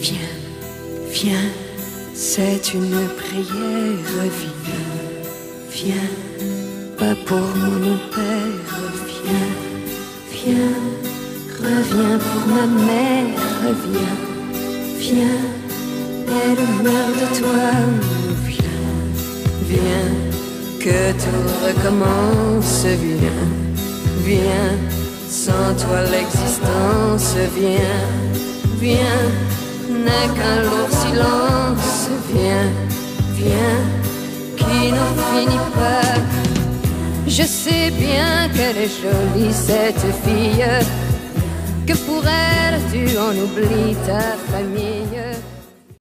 Viens, viens, c'est une prière, viens, viens, pas pour mon père, viens, viens, reviens pour ma mère, viens, viens, elle meurt de toi que tout recommence, viens, viens, sans toi l'existence, viens, viens, n'est qu'un lourd silence, viens, viens, qui n'en finit pas. Je sais bien qu'elle est jolie, cette fille, que pour elle tu en oublies ta famille.